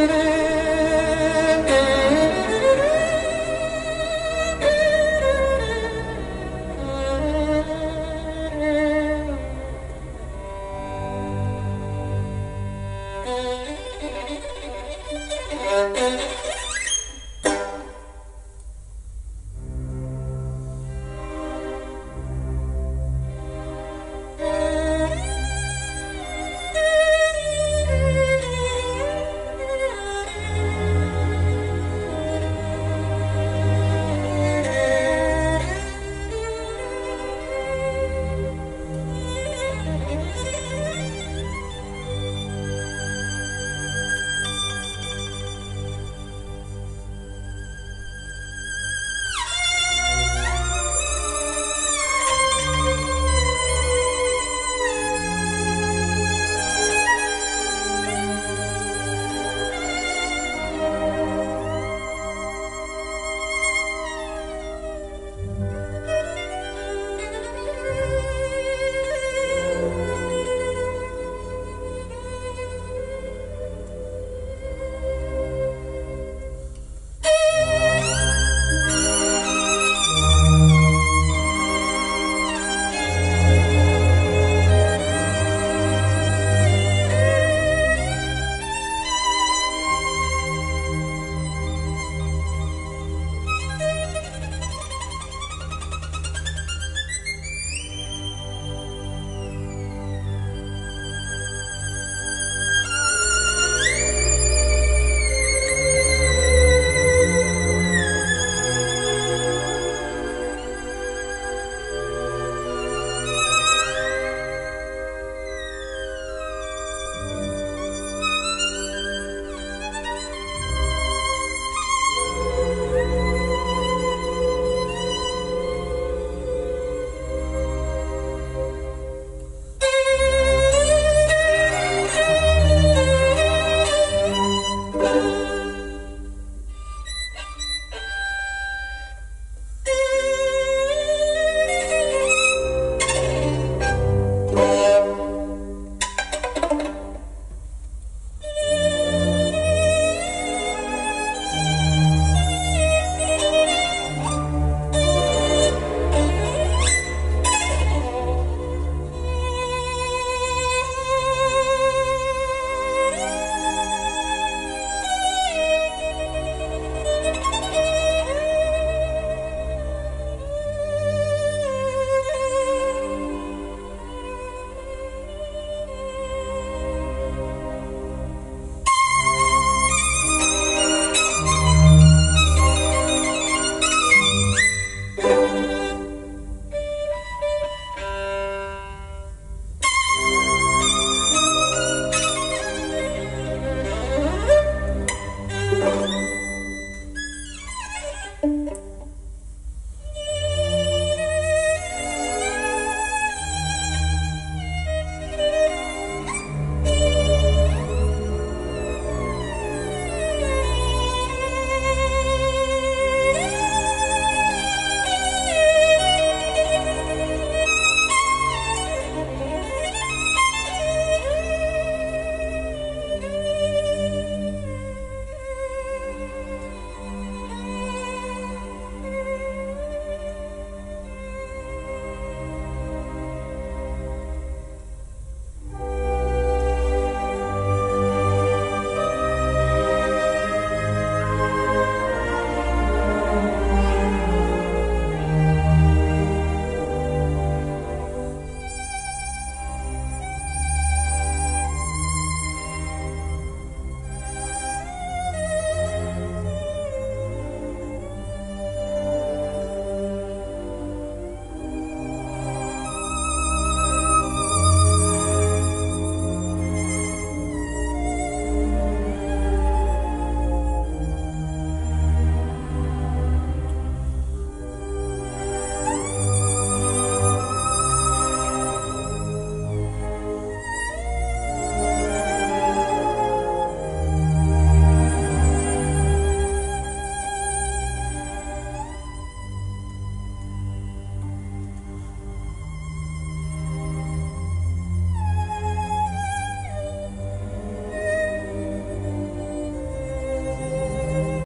it is. Música